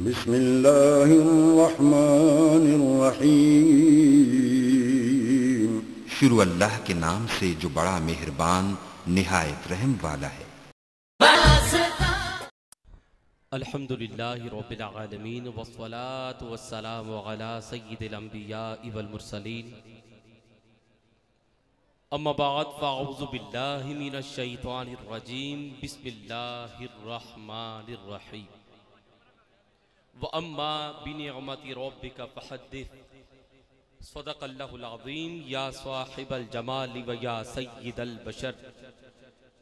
بسم الله الرحمن الرحيم. شروع اللہ کے نام سے جو بڑا مہربان نہایت رحم والا ہے۔ الحمد للہ رب العالمین والصلاة والسلام على سید الانبیاء والمرسلین. اما بعد فاعوذ باللہ من الشیطان الرجیم بسم اللہ الرحمن الرحیم۔ وَأَمَّا بِنِعْمَةِ رَبِّكَ فَحَدِّثْ. صدق اللہ العظیم یا صاحب الجمال و یا سید البشر.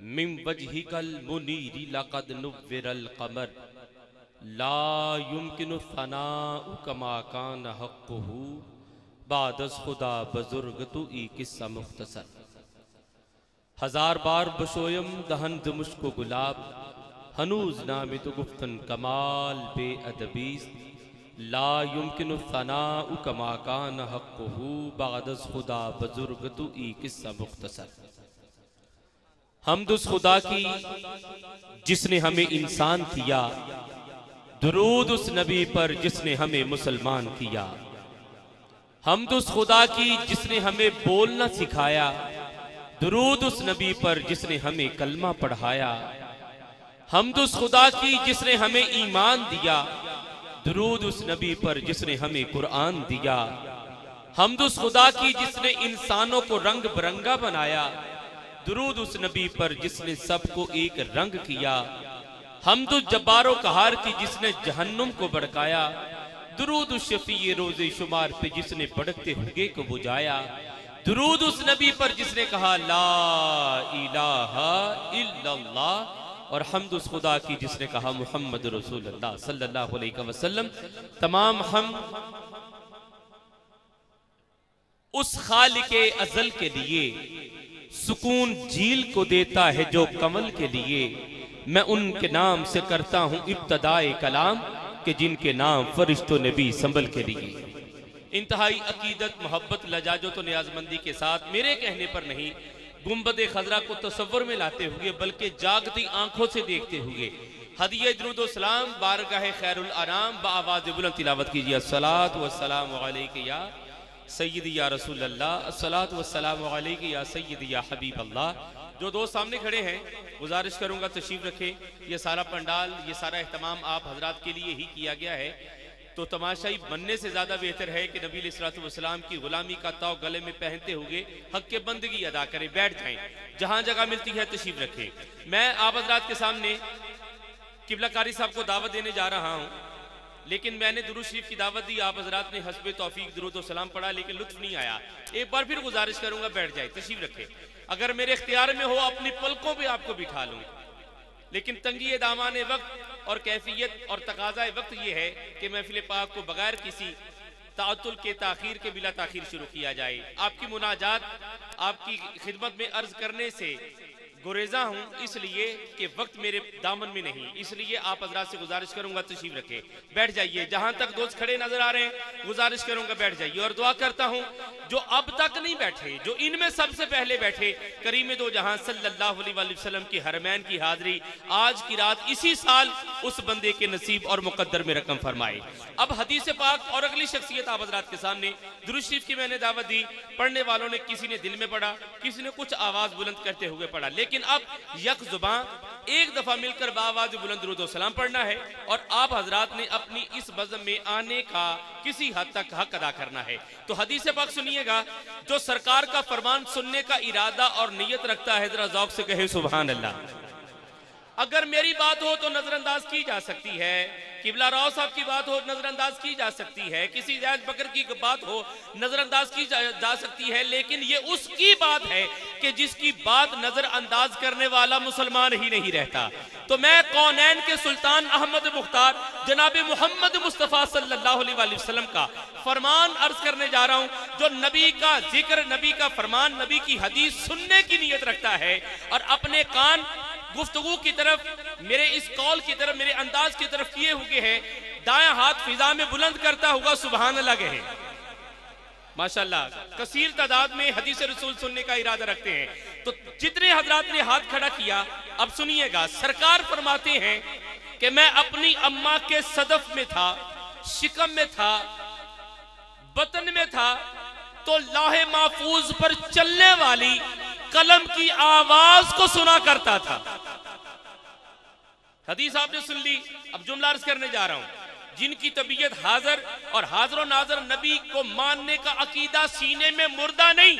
من وجهك المنیر لقد نور القمر. لا يمكن الثناء كما كان حقه. بعد از خدا بزرگ تو ای قصہ مختصر. ہزار بار بشویم دہن دمشق و گلاب. ہنوز نام تو گفتن کمال بے ادبیست لا يمكن الثناء كما كان حقه بعد از خدا، بزرگ تو ای قصہ مختصر۔ حمد اس خدا کی جس نے ہمیں انسان کیا، درود اس نبی پر جس نے ہمیں مسلمان کیا۔ حمد اس خدا کی جس نے ہمیں بولنا سکھایا۔ درود اس نبی پر جس نے ہمیں کلمہ پڑھایا۔ حمد اس خدا کی جس نے ہمیں ایمان دیا، درود اس نبی پر جس نے ہمیں قرآن دیا۔ حمد اس خدا کی جس نے انسانوں کو رنگ برنگا بنایا، درود اس نبی پر جس نے سب کو ایک رنگ کیا۔ حمد الجبار و کہار کی جس نے جہنم کو بڑکایا درود اس شفیع روز شمار پہ جس نے بڑکتے ہوگے کو بجایا۔ درود اس نبی پر جس نے کہا، لا الہ الا اللہ اور حمد اس خدا کی جس نے کہا محمد رسول اللہ صلی اللہ علیہ وسلم۔ تمام ہم اس خالق ازل کے لیے سکون جھیل کو دیتا ہے جو کمل کے لیے۔ میں ان کے نام سے کرتا ہوں ابتدائے کلام کہ جن کے نام فرشت و نبی سنبل کے لیے۔ انتہائی عقیدت، محبت، لجاجت و نیازمندی کے ساتھ میرے کہنے پر نہیں گنبد خضرہ کو تصور میں لاتے ہوئے، بلکہ جاگتی آنکھوں سے دیکھتے ہوئے۔ حدیعہ درود و سلام، بارگاہ خیر الارام بآواز بلند تلاوت کیجیے الصلاة والسلام علیکہ یا سیدی یا رسول اللہ، الصلاة والسلام علیکہ یا سیدی یا حبیب اللہ۔ جو دو سامنے کھڑے ہیں، گزارش کروں گا تشریف رکھیں۔ یہ سارا پنڈال، یہ سارا اہتمام آپ حضرات کے لیے ہی کیا گیا ہے۔ تو تماشائی بننے سے زیادہ بہتر ہے کہ نبی علیہ السلام کی غلامی کا تاؤ گلے میں پہنتے ہوئے حق کے بندگی ادا کریں بیٹھ جائیں۔ جہاں جگہ ملتی ہے تشریف رکھیں۔ میں آپ حضرات کے سامنے قبلہ کاری صاحب کو دعوت دینے جا رہا ہوں، لیکن میں نے درود شریف کی دعوت دی آپ حضرات نے حسب توفیق درود و سلام پڑھا، لیکن لطف نہیں آیا۔ ایک بار پھر گزارش کروں گا، بیٹھ جائے تشریف رکھے اگر میرے اختیار میں ہو اپنی پلکوں پہ آپ کو بٹھا لوں۔ لیکن تنگی دامان وقت اور کیفیت اور تقاضہ وقت یہ ہے کہ محفل پاک کو بغیر کسی تعطل کے تاخیر کے بلا تاخیر شروع کیا جائے۔ آپ کی مناجات، آپ کی خدمت میں عرض کرنے سے گریزہ ہوں، اس لیے کہ وقت میرے دامن میں نہیں۔ اس لیے آپ حضرات سے گزارش کروں گا، تشریف رکھے۔ بیٹھ جائیے۔ جہاں تک دوست کھڑے نظر آ رہے ہیں، گزارش کروں گا، بیٹھ جائیے۔ اور دعا کرتا ہوں، جو اب تک نہیں بیٹھے، جو ان میں سب سے پہلے بیٹھے، کریم دو جہاں صلی اللہ علیہ وسلم کی حرمین کی حاضری، آج کی رات اسی سال اس بندے کے نصیب اور مقدر میں رقم فرمائے۔ اب حدیث پاک اور اگلی شخصیت آپ حضرات کے سامنے، درود شریف کی میں نے دعوت دی۔ پڑھنے والوں نے، کسی نے دل میں پڑھا، کسی نے کچھ آواز بلند کرتے ہوئے پڑھا۔ لیکن اب یک زبان ایک دفعہ مل کر باواز بلند رود و سلام پڑھنا ہے اور آپ حضرات نے اپنی اس بزم میں آنے کا کسی حد تک حق ادا کرنا ہے۔ تو حدیث پاک سنیے گا، جو سرکار کا فرمان سننے کا ارادہ اور نیت رکھتا ہے، ذرا ذوق سے کہے سبحان اللہ۔ اگر میری بات ہو تو نظر انداز کی جا سکتی ہے۔ قبلہ راؤ صاحب کی بات ہو نظر انداز کی جا سکتی ہے۔ کسی زیاد بکر کی بات ہو نظر انداز کی جا سکتی ہے۔ لیکن یہ اس کی بات ہے کہ جس کی بات نظر انداز کرنے والا مسلمان ہی نہیں رہتا۔ تو میں کونین کے سلطان احمد مختار، جناب محمد مصطفیٰ صلی اللہ علیہ وآلہ وسلم کا فرمان عرض کرنے جا رہا ہوں، جو نبی کا ذکر، نبی کا فرمان، نبی کی حدیث سننے کی نیت رکھتا ہے اور اپنے کان گفتگو کی طرف، میرے اس کال کی طرف، میرے انداز کی طرف کیے ہوئے ہیں۔ دائیں ہاتھ فضا میں بلند کرتا ہوگا، سبحان اللہ گئے ماشاءاللہ، کثیر تعداد میں حدیث رسول سننے کا ارادہ رکھتے ہیں۔ تو جتنے حضرات نے ہاتھ کھڑا کیا، اب سنیے گا، سرکار فرماتے ہیں کہ میں اپنی اما کے صدف میں تھا، شکم میں تھا، بطن میں تھا، تو لاہ محفوظ پر چلنے والی قلم کی آواز کو سنا کرتا تھا۔ حدیث آپ نے سن لی۔ اب جملہ عرض کرنے جا رہا ہوں۔ جن کی طبیعت حاضر اور حاضر و ناظر نبی کو ماننے کا عقیدہ سینے میں مردہ نہیں،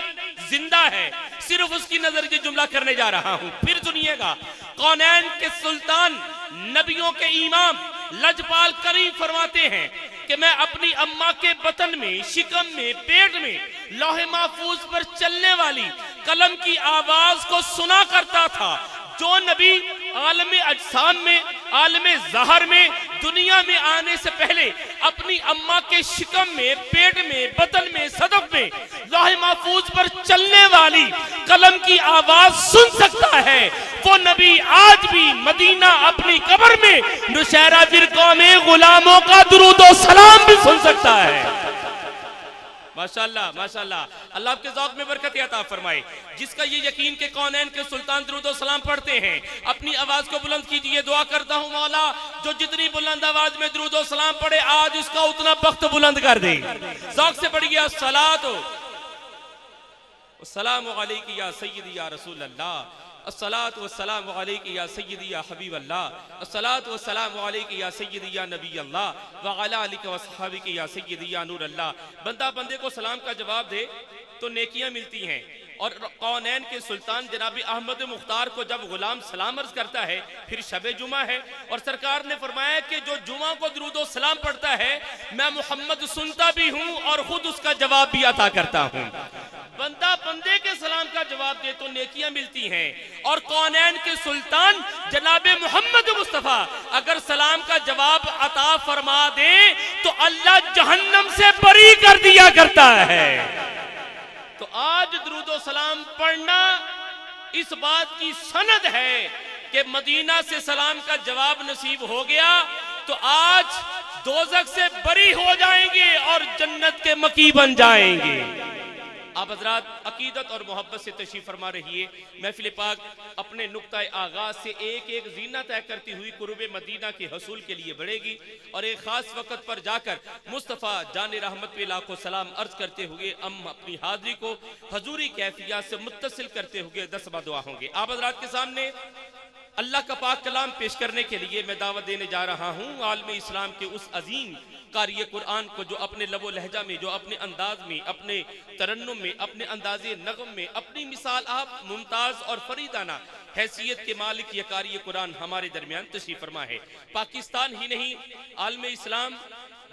زندہ ہے۔ صرف اس کی نظر یہ جملہ کرنے جا رہا ہوں۔ پھر سنیے گا۔ کونین کے سلطان نبیوں کے امام لجپال کریم فرماتے ہیں کہ میں اپنی اما کے بطن میں، شکم میں، پیٹ میں لوح محفوظ پر چلنے والی قلم کی آواز کو سنا کرتا تھا۔ جو نبی عالم اجسام میں، عالم ظہر میں، دنیا میں آنے سے پہلے اپنی اما کے شکم میں، پیٹ میں، بطن میں، صدف میں لوح محفوظ پر چلنے والی قلم کی آواز سن سکتا ہے۔ وہ نبی آج بھی مدینہ اپنی قبر میں، نشیرہ فرقوں میں غلاموں کا درود و سلام بھی سن سکتا ہے۔ ماشاءاللہ ماشاءاللہ۔ اللہ آپ کے ذوق میں برکت عطا فرمائے۔ جس کا یہ یقین کہ کونین کے سلطان درود و سلام پڑھتے ہیں۔ اپنی آواز کو بلند کیجیے، دعا کرتا ہوں مولا، جو جتنی بلند آواز میں درود و سلام پڑھے، آج اس کا اتنا بخت بلند کر دے۔ ذوق سے پڑھ گیا الصلاة. السلام علیکم یا سیدی یا رسول اللہ۔ الصلاة والسلام علیکم یا سیدی یا حبیب اللہ الصلاة والسلام علیکم یا سیدی یا نبی اللہ وعلا علیکم وصحابک یا سیدی یا نور اللہ بندہ بندے کو سلام کا جواب دے تو نیکیاں ملتی ہیں. اور قونین کے سلطان جناب احمد مختار کو جب غلام سلام عرض کرتا ہے، پھر شب جمعہ ہے۔ اور سرکار نے فرمایا کہ جو جمعہ کو درود و سلام پڑھتا ہے، میں محمد سنتا بھی ہوں اور خود اس کا جواب بھی عطا کرتا ہوں۔ بندہ بندے کے سلام کا جواب دے تو نیکیاں ملتی ہیں۔ اور کونین کے سلطان جناب محمد مصطفیٰ، اگر سلام کا جواب عطا فرما دے تو اللہ جہنم سے بری کر دیا کرتا ہے۔ تو آج درود و سلام پڑھنا اس بات کی سند ہے کہ مدینہ سے سلام کا جواب نصیب ہو گیا تو آج دوزک سے بری ہو جائیں گے اور جنت کے مکی بن جائیں گے۔ آپ حضرات عقیدت اور محبت سے تشریف فرما رہی ہے محفل پاک اپنے نقطہ آغاز سے ایک ایک زینہ طے کرتی ہوئی قرب مدینہ کے حصول کے لیے بڑھے گی اور ایک خاص وقت پر جا کر مصطفیٰ جان رحمت پہ لاکھوں سلام عرض کرتے ہوئے ہم اپنی حاضری کو حضوری کیفیات سے متصل کرتے ہوئے دسبہ دعا ہوں گے۔ آپ حضرات کے سامنے اللہ کا پاک کلام پیش کرنے کے لیے میں دعوت دینے جا رہا ہوں۔ عالم اسلام کے اس عظیم قاری قرآن کو جو اپنے لب و لہجہ میں، جو اپنے انداز میں، اپنے ترنم میں، اپنے انداز نغم میں، اپنی مثال آپ ممتاز اور فریدانہ حیثیت کے مالک یہ قاری قرآن ہمارے درمیان تشریف فرما ہے۔ پاکستان ہی نہیں، عالم اسلام،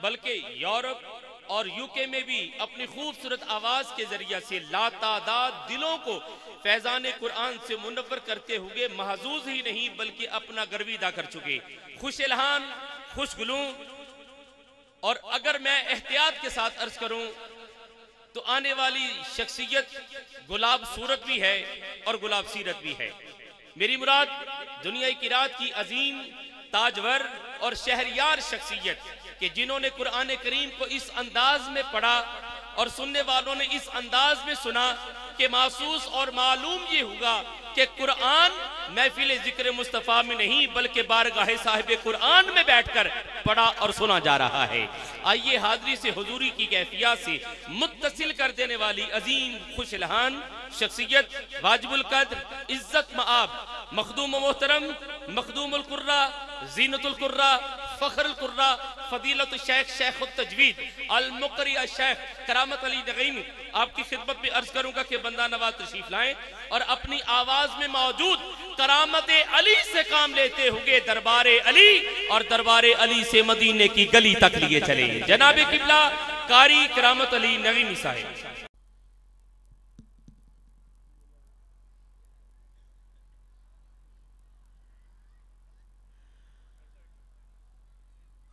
بلکہ یورپ اور یو کے میں بھی اپنی خوبصورت آواز کے ذریعہ سے لا تعداد دلوں کو فیضان قرآن سے منور کرتے ہوئے محظوظ ہی نہیں بلکہ اپنا گرویدہ کر چکے۔ خوش الہان، خوش گلوں۔ اور اگر میں احتیاط کے ساتھ عرض کروں تو آنے والی شخصیت گلاب صورت بھی ہے اور گلاب سیرت بھی ہے۔ میری مراد دنیا کی رات کی عظیم تاجور اور شہریار شخصیت کہ جنہوں نے قرآن کریم کو اس انداز میں پڑھا اور سننے والوں نے اس انداز میں سنا کہ محسوس اور معلوم یہ ہوگا کہ قرآن محفل ذکر مصطفیٰ میں نہیں، بلکہ بارگاہ صاحب قرآن میں بیٹھ کر پڑھا اور سنا جا رہا ہے۔ آئیے حاضری سے حضوری کی کیفیات سے متصل کر دینے والی عظیم خوش الہان، شخصیت واجب القدر، عزت معاب مخدوم محترم، مخدوم القرہ، زینت القرہ فخر القرہ فضیلت الشیخ، شیخ التجوید، المقری الشیخ کرامت علی نغیمی، آپ کی خدمت میں عرض کروں گا کہ بندہ نواز تشریف لائیں اور اپنی آواز میں موجود کرامت علی سے کام لیتے ہوئے دربار علی اور دربار علی سے مدینے کی گلی تک لیے چلیں جناب قبلہ کاری کرامت علی نغیمی صاحب۔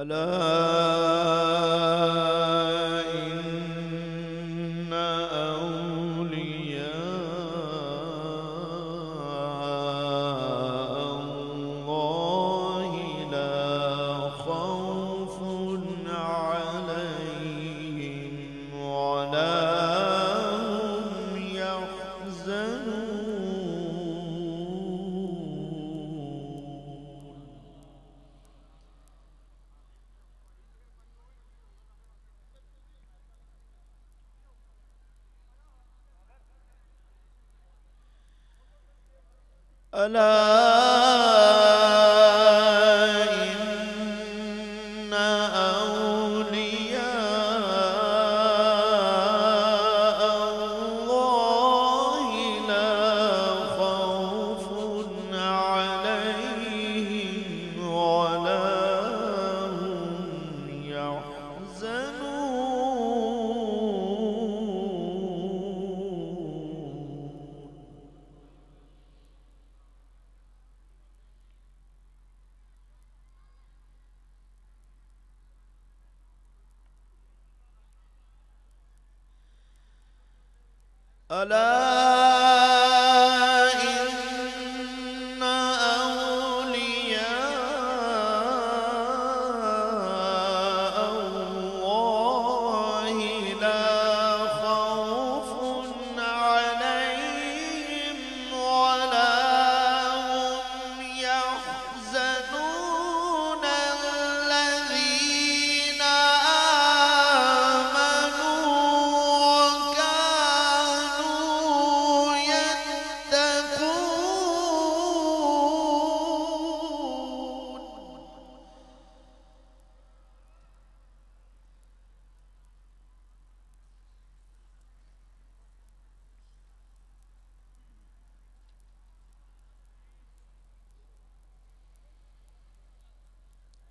ألا ألا ألا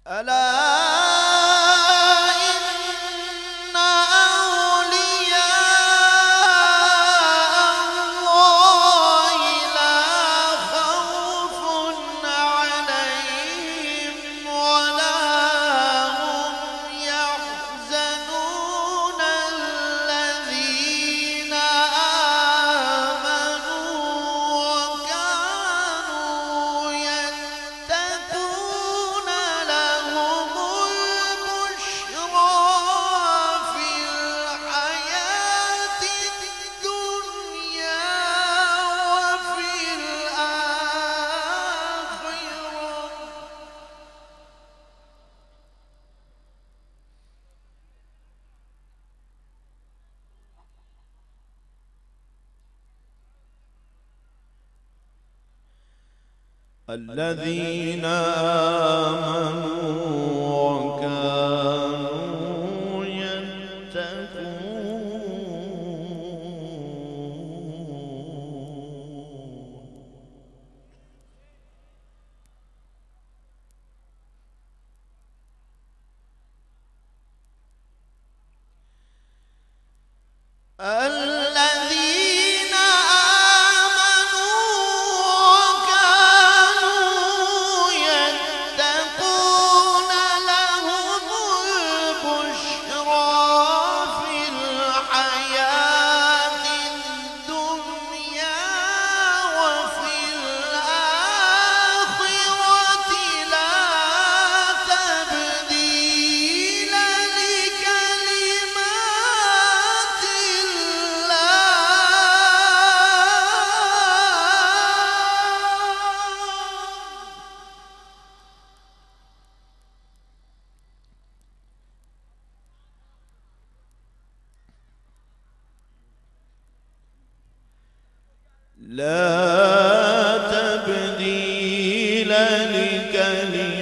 ألا الذين آمنوا. لا تبديل لكلمة